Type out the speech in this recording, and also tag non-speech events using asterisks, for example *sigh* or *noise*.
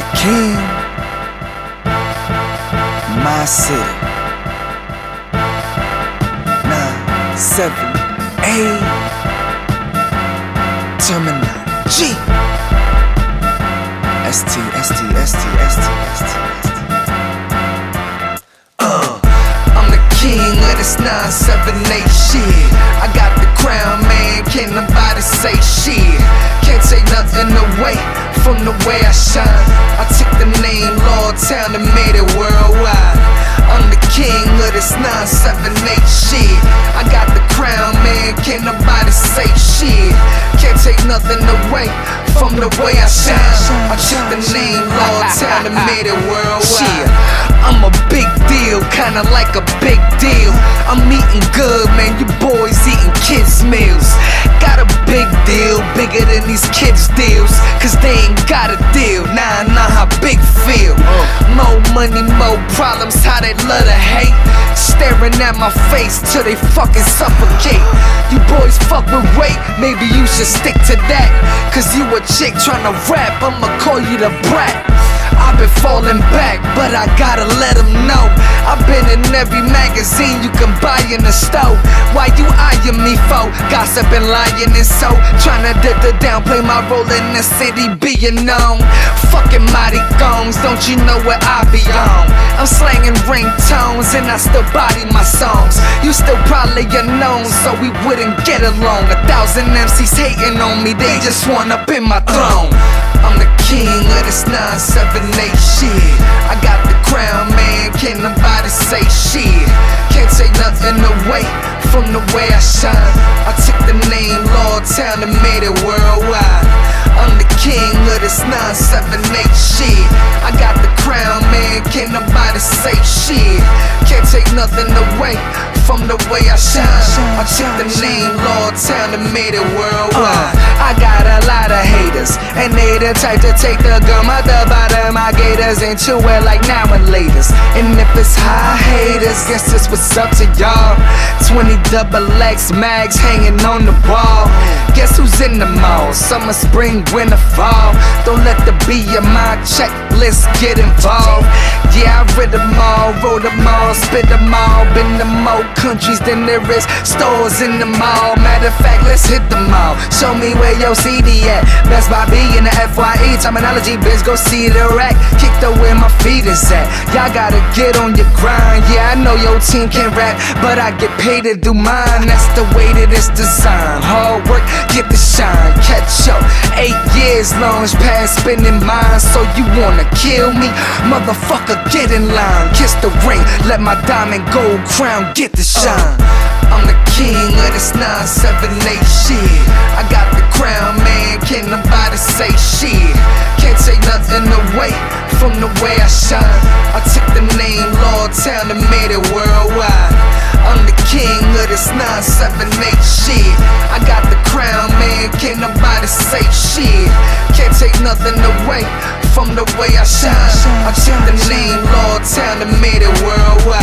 the king. My city. Nine, seven, eight. Terminal G. ST, ST, ST, ST, ST, ST. Uh, I'm the king of this 978 shit. I got from the way I shine. I took the name Lawtown and made it worldwide. I'm the king of this 978 shit. I got the crown, man. Can't nobody say shit. Can't take nothing away from the way I shine. I took the name Lord Town and made it worldwide. *laughs* I'm a big deal, kinda like a big deal. Ain't got a deal. Nah, nah, how big feel. Uh. More money, more problems, how they love to hate. Staring at my face till they fucking suffocate. You boys fuck with weight, maybe you should stick to that. Cause you a chick tryna rap, I'ma call you the brat. I've been falling back, but I gotta let them know. I've been in every magazine you in the store. Why you eyeing me for? Gossiping, lying, and so tryna dip the downplay my role in the city being known. Fucking mighty gongs, don't you know what I be on? I'm slanging ringtones and I still body my songs. You still probably unknown, so we wouldn't get along. A thousand MCs hating on me, they just want up in my throne. I'm the king of this 978 shit. I got the crown, man. Can't nobody say shit. Can't take nothing away from the way I shine. I took the name Lawtown and made it worldwide. I'm the king of this 978 shit. I got the crown, man. Can't nobody say shit. Can't take nothing away from the way I shine. I took the name Lawtown and made it worldwide. Uh. I got a lot of haters, and they the type to take the gum out the bottom of my gators and chew it like now and laters. And if it's high haters, guess this what's up to y'all. 20 double X mags hanging on the wall. Guess who's in the mall? Summer, spring, winter, fall. Don't let the BMI checklist get involved. Yeah, I read them all, wrote them all, spit them all. Been to more countries than there is stores in the mall. Matter of fact, let's hit them all. Show me where your CD at. Best Buy B in the FYE Termanology, bitch. Go see the rack. Kick the where my feet is at. Y'all gotta get on your grind. Yeah, I know your team can rap, but I get paid to do mine. That's the way that it's designed. Hard work, get the shine. Catch up. Eight years long past spending mine. So you wanna kill me? Motherfucker, get in line. Kiss the ring. Let my diamond gold crown get the uh. shine. I'm the king of this 978 shit. I got the crown, man. Can't nobody say shit. Can't take nothing away from the way I shine. I took the name Lawtown and made it worldwide. I'm the king of this 978 shit. I got the crown, man. Can't nobody say shit. Nothing away from the way I shine. I took the name Lawtown and made it worldwide.